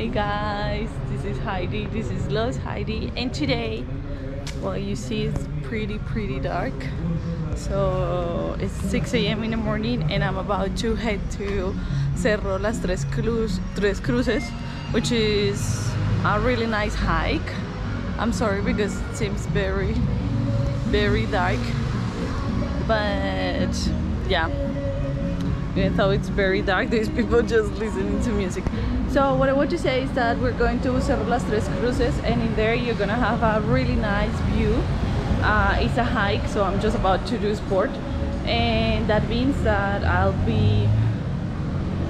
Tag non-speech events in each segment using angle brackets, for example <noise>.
Hey guys, this is Heidy, this is Los Heidy, and today, well, you see it's pretty, pretty dark. So it's 6 a.m. in the morning, and I'm about to head to Cerro Las Tres, Cruz, Tres Cruces, which is a really nice hike. I'm sorry because it seems very, very dark, but yeah, even though it's very dark, there's people just listening to music. So what I want to say is that we're going to Cerro Las Tres Cruces and in there you're gonna have a really nice view. Uh, it's a hike, so I'm just about to do sport. And that means that I'll be,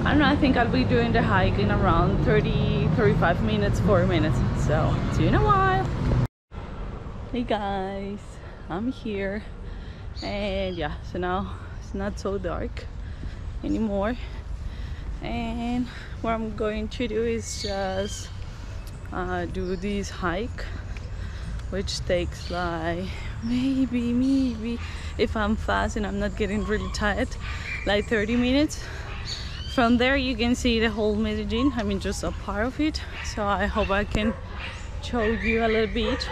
I don't know, I think I'll be doing the hike in around 30, 35 minutes, 40 minutes. So see you in a while. Hey guys, I'm here. And yeah, so now it's not so dark anymore. And what I'm going to do is just uh, do this hike which takes like maybe maybe if I'm fast and I'm not getting really tired like 30 minutes. From there you can see the whole Medellin I mean just a part of it. So I hope I can show you a little bit.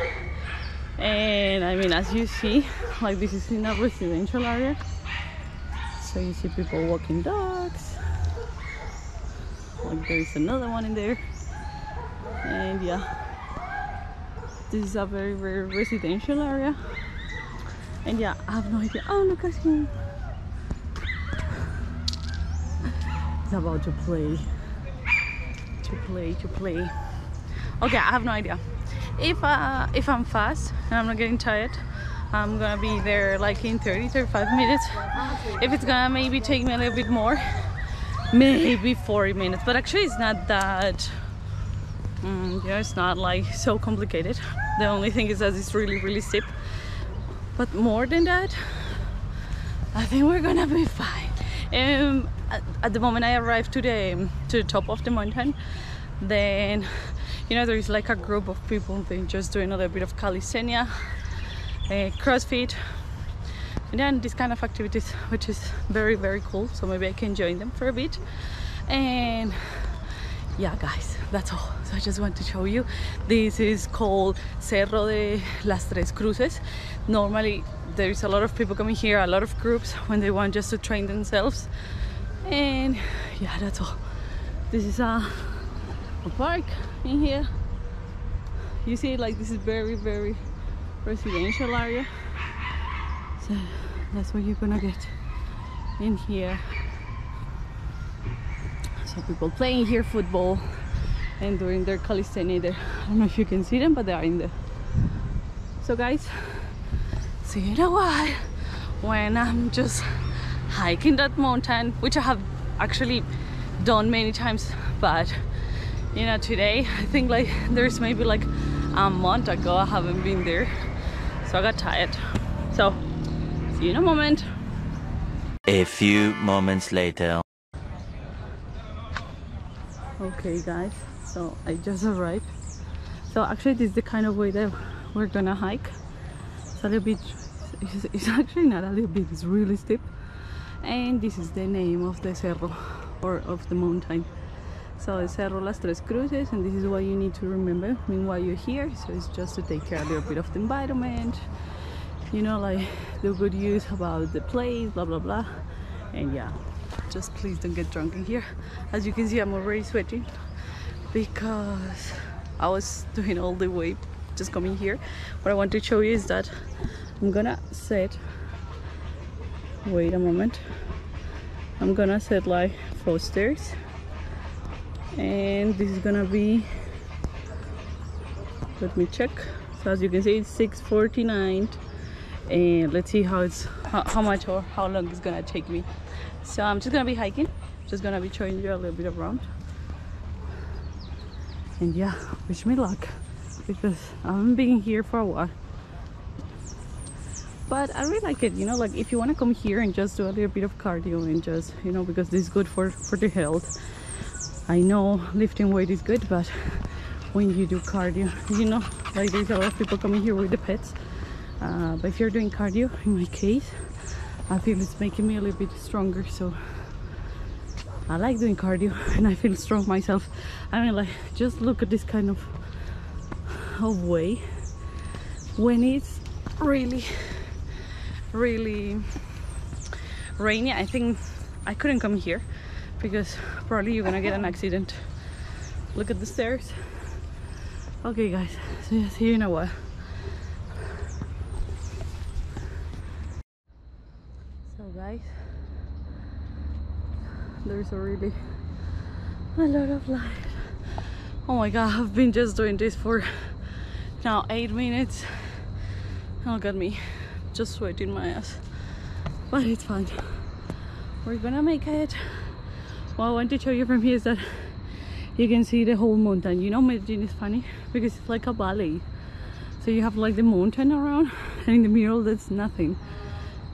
And I mean as you see like this is in a residential area so you see people walking dogs like there's another one in there. And yeah. This is a very very residential area. And yeah I have no idea. Oh look at him. He's about to play. To play to play. Okay I have no idea. If uh, if I'm fast and I'm not getting tired I'm gonna be there like in 30 35 minutes. If it's gonna maybe take me a little bit more maybe 40 minutes. But actually it's not that mm, yeah it's not like so complicated. The only thing is that it's really really steep. But more than that I think we're gonna be fine. Um, at, at the moment I arrived to the to the top of the mountain. Then you know there's like a group of people they just doing a little bit of calisthenia uh, crossfit and then this kind of activities which is very very cool. So maybe I can join them for a bit. And yeah guys that's all. So I just want to show you. This is called Cerro de las Tres Cruces. Normally there's a lot of people coming here a lot of groups when they want just to train themselves. And yeah that's all. This is a, a park in here. You see like this is very very residential area. So that's what you're gonna get in here. So people playing here football and doing their calisthenics there. I don't know if you can see them but they are in there. So guys see you in a while when I'm just hiking that mountain which I have actually done many times but you know today I think like there's maybe like a month ago I haven't been there so I got tired. So see you in a moment. A few moments later. okay guys. So I just arrived. So actually this is the kind of way that we're gonna hike. It's a little bit it's, it's actually not a little bit it's really steep. And this is the name of the cerro or of the mountain so it's Cerro Las Tres Cruces and this is what you need to remember meanwhile you're here. So it's just to take care a little bit of the environment you know like do good use about the place blah blah blah. And yeah just please don't get drunk in here. As you can see I'm already sweating because I was doing all the way just coming here. What I want to show you is that I'm gonna set wait a moment. I'm gonna set like four stairs and this is gonna be let me check. So as you can see it's 649 and let's see how it's how, how much or how long it's gonna take me. So i'm just gonna be hiking. Just gonna be showing you a little bit around. And yeah wish me luck. Because i haven't been here for a while. But i really like it you know like if you want to come here and just do a little bit of cardio and just you know because this is good for for the health i know lifting weight is good but when you do cardio you know like there's a lot of people coming here with the pets uh, but if you're doing cardio in my case I feel it's making me a little bit stronger so I like doing cardio <laughs> and I feel strong myself. I mean, like, just look at this kind of, of way when it's really, really rainy. I think I couldn't come here because probably you're gonna get an accident. Look at the stairs. Okay, guys, so yeah, see you in a while. So, guys, there's a really a lot of light. Oh my god, I've been just doing this for now eight minutes. Oh, Look at me, just sweating my ass, but it's fine. We're gonna make it. What I want to show you from here is that you can see the whole mountain. You know, Medellin is funny because it's like a valley. So you have like the mountain around, and in the middle, there's nothing.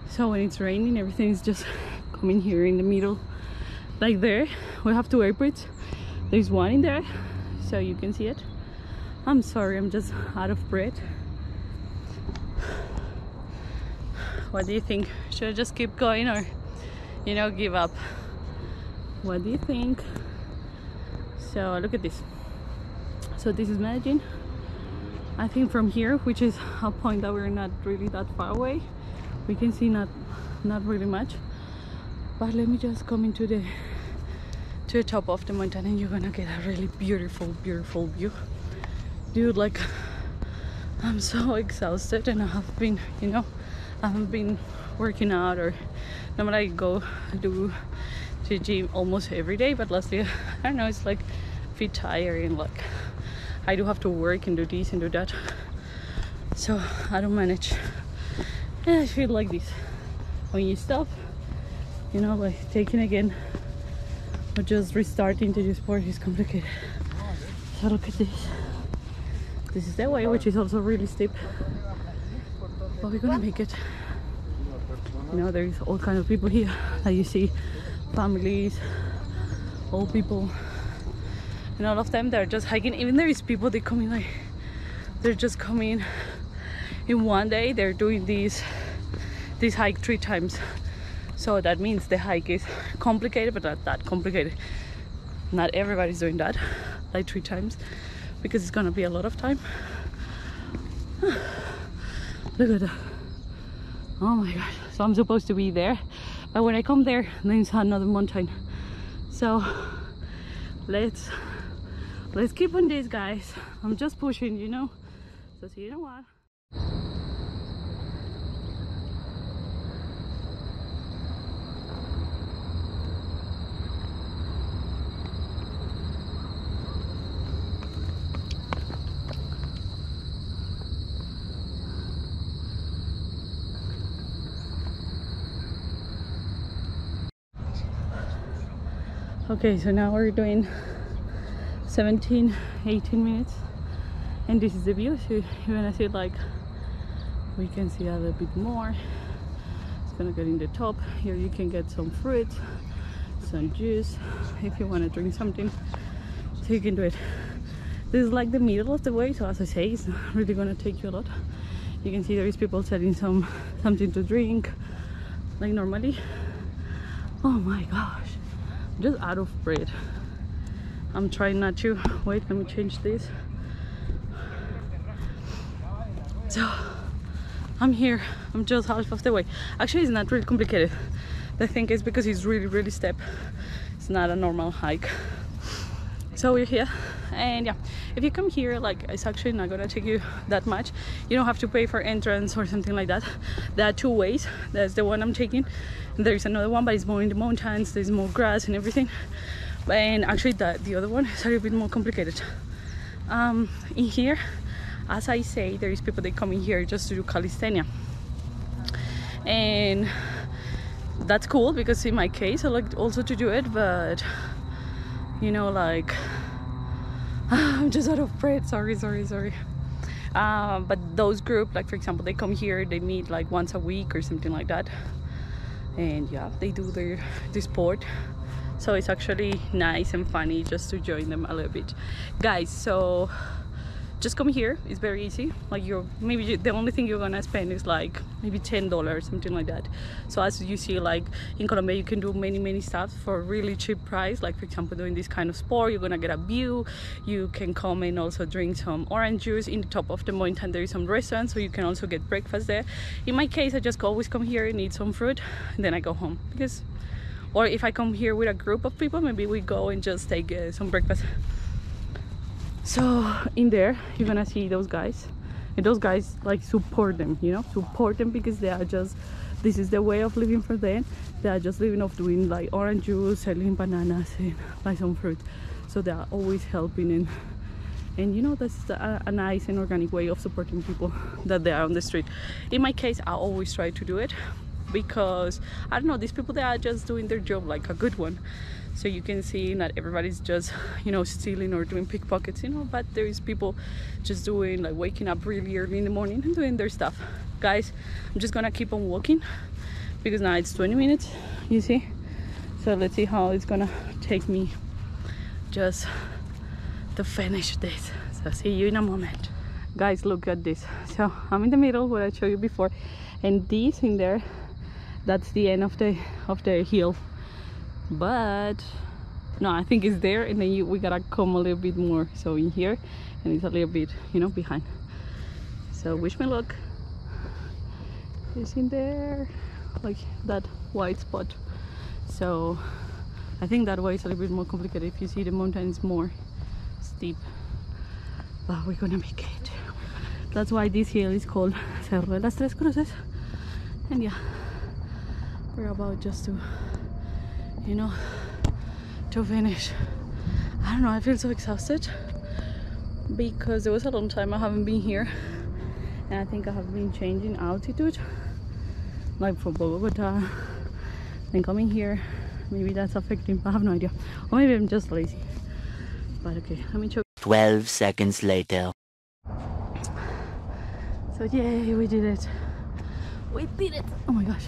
So when it's raining, everything is just coming here in the middle. Like there, we have two airports. There's one in there, so you can see it. I'm sorry, I'm just out of breath. What do you think? Should I just keep going or, you know, give up? What do you think? So look at this. So this is Medellin. I think from here, which is a point that we're not really that far away, we can see not not really much. But let me just come into the to the top of the mountain and you're gonna get a really beautiful, beautiful view. Dude, like I'm so exhausted and I have been, you know, I haven't been working out or normally I go do to gym almost every day but last year <laughs> I don't know it's like feel tired and like I do have to work and do this and do that. So I don't manage. And I feel like this. When you stop you know like taking again but just restarting to do sport is complicated. So look at this. This is the way which is also really steep. But we're gonna make it. You know there's all kind of people here that you see families old people. And all of them they're just hiking. Even there is people they come in like they're just coming. In one day they're doing this this hike three times. So that means the hike is complicated but not that complicated. Not everybody's doing that like three times because it's gonna be a lot of time. <sighs> Look at that. Oh my god. So i'm supposed to be there but when i come there it's another mountain. So let's let's keep on this guys. I'm just pushing you know? So see you in a while okay so now we're doing 17 18 minutes. And this is the view so you're gonna see like we can see a little bit more. It's gonna get in the top. Here you can get some fruit some juice if you want to drink something. So you can do it. This is like the middle of the way so as i say it's really gonna take you a lot. You can see there is people selling some something to drink like normally. Oh my I'm just out of breath. I'm trying not to. Wait let me change this. So I'm here. I'm just half of the way. Actually it's not really complicated. The thing is because it's really really steep. It's not a normal hike. So we're here and yeah if you come here like it's actually not gonna take you <laughs> that much. You don't have to pay for entrance or something like that. There are two ways. That's the one i'm taking there's another one but it's more in the mountains there's more grass and everything. And actually the, the other one is a little bit more complicated. Um in here as i say there is people that come in here just to do calisthenia and that's cool because in my case i like also to do it but you know like <laughs> i'm just out of breath. Sorry sorry sorry. Uh, but those group like for example they come here they meet like once a week or something like that. And yeah they do their the sport. So it's actually nice and funny just to join them a little bit. Guys so just come here it's very easy. Like you're maybe you, the only thing you're gonna spend is like maybe ten dollars something like that. So as you see like in Colombia you can do many many stuff for really cheap price. Like for example doing this kind of sport you're gonna get a view. You can come and also drink some orange juice in the top of the mountain. There is some restaurant so you can also get breakfast there. In my case I just always come here and eat some fruit and then I go home. Because or if I come here with a group of people maybe we go and just take uh, some breakfast so in there you're gonna see those guys. And those guys like support them you know? Support them because they are just this is the way of living for them. They are just living off doing like orange juice selling bananas and <laughs> like some fruit. So they are always helping and and you know that's a, a nice and organic way of supporting people <laughs> that they are on the street. In my case i always try to do it because i don't know these people they are just doing their job like a good one so you can see not everybody's just <laughs> you know stealing or doing pickpockets you know but there is people just doing like waking up really early in the morning and doing their stuff. Guys i'm just gonna keep on walking because now it's 20 minutes you see? So let's see how it's gonna take me just to finish this. So see you in a moment. Guys look at this. So i'm in the middle what i showed you before and this in there that's the end of the of the hill but no i think it's there and then you, we gotta come a little bit more. So in here and it's a little bit you know behind. So wish me luck. It's in there like that white spot. So i think that way it's a little bit more complicated. If you see the mountain is more steep. But we're gonna make it. That's why this hill is called cerro de las tres cruces and yeah we're about just to you know to finish. I don't know i feel so exhausted because it was a long time i haven't been here and i think i have been changing altitude like from bogota then coming here. Maybe that's affecting i have no idea. Or maybe i'm just lazy. But okay let me check. 12 seconds later. so yay we did it. We did it. Oh my gosh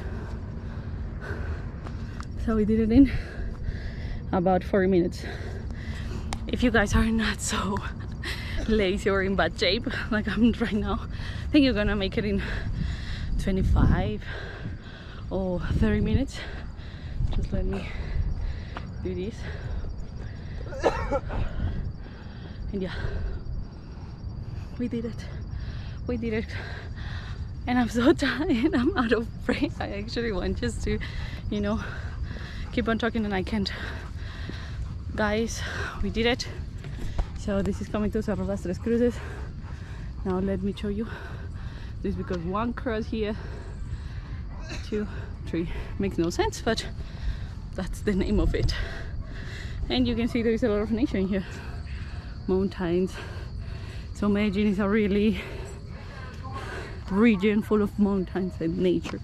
so we did it in about 40 minutes. If you guys are not so lazy or in bad shape like I'm right now I think you're gonna make it in 25 or 30 minutes. Just let me do this. And yeah we did it. We did it. And I'm so <laughs> tired. I'm out of breath. I actually want just to you know keep on talking and I can't. Guys we did it. So this is coming to Cerro Las Tres Cruces. Now let me show you. This because one cross here two three. Makes no sense but that's the name of it. And you can see there is a lot of nature in here. Mountains. So Medellin is a really region full of mountains and nature.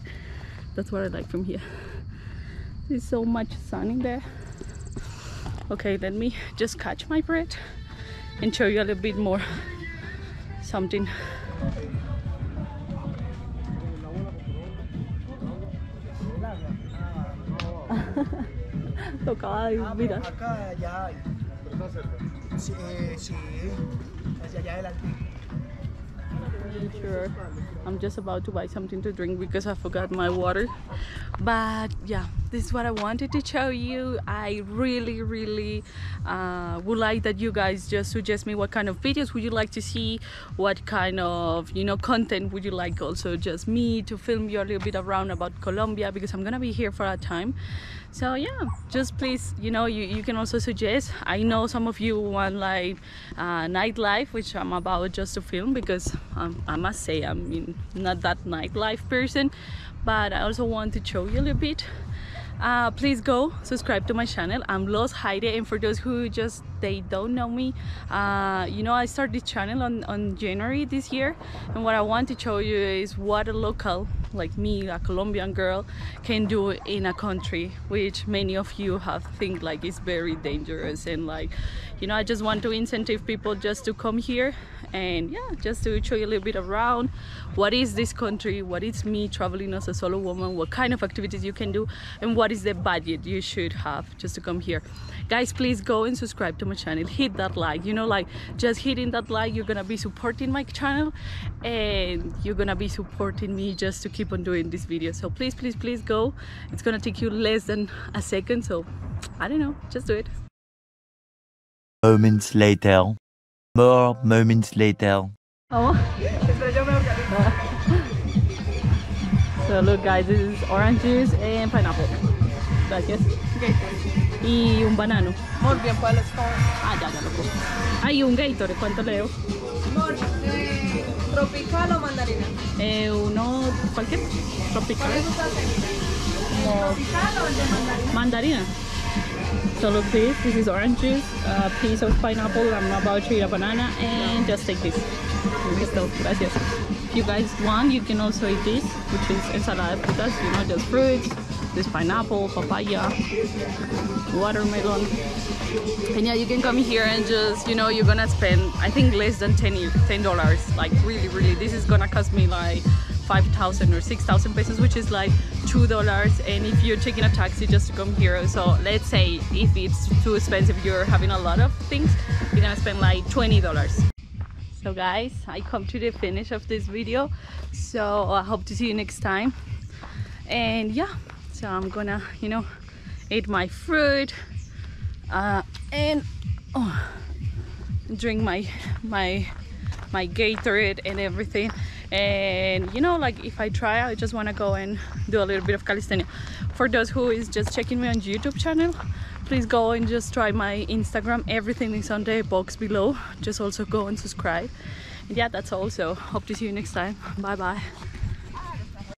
That's what I like from here there's so much sun in there. Okay let me just catch my breath and show you a little bit more something. <laughs> Tocaba Ah, mira. acá ya. Hay. Sí, eh, sí, hacia allá adelante. sure. I'm just about to buy something to drink because I forgot my water. But yeah this is what I wanted to show you. I really really uh, would like that you guys just suggest me what kind of videos would you like to see what kind of you know content would you like also just me to film you a little bit around about Colombia because I'm gonna be here for a time. So yeah just please you know you, you can also suggest. I know some of you want like uh, nightlife which i'm about just to film because um, i must say i'm not that nightlife person but i also want to show you a little bit uh, please go subscribe to my channel. I'm Los Heidy and for those who just they don't know me uh, you know I started this channel on, on January this year and what I want to show you is what a local like me a Colombian girl can do in a country which many of you have think like is very dangerous and like you know i just want to incentive people just to come here and yeah just to show you a little bit around what is this country? What is me traveling as a solo woman? What kind of activities you can do? And what is the budget you should have just to come here? Guys please go and subscribe to my channel. Hit that like. You know like just hitting that like you're gonna be supporting my channel. And you're gonna be supporting me just to keep on doing this video. So please please please go. It's gonna take you less than a second. So i don't know. Just do it. Moments later. More moments later. Oh. so look guys, this is orange juice and pineapple. Gracias. Y un banano. Muy bien, pues let's go. Ah, ya, ya lo puse. Ah, y un Gatorade, ¿cuánto leo? Eh, tropical o mandarina. Eh, uno, cualquier tropical. ¿Cuál es ¿Tropical o el de mandarina? mandarina. So look this, this is orange juice, a piece of pineapple, I'm about to eat a banana and just take this. Gracias. If you guys want, you can also eat this, which is ensalada de frutas, you know, just fruits, this pineapple, papaya, watermelon. And yeah, you can come here and just, you know, you're gonna spend, I think less than 10 $10. Like really, really, this is gonna cost me like 5,000 or 6,000 pesos, which is like $2. And if you're taking a taxi just to come here, so let's say if it's too expensive, you're having a lot of things, you're gonna spend like $20. So guys, I come to the finish of this video. So I hope to see you next time. And yeah, so I'm gonna, you know, eat my fruit uh, and oh, drink my my my Gatorade and everything. And you know, like if I try, I just want to go and do a little bit of calisthenics. For those who is just checking me on YouTube channel, please go and just try my Instagram. Everything is on the box below. Just also go and subscribe. And yeah, that's all. So hope to see you next time. Bye bye.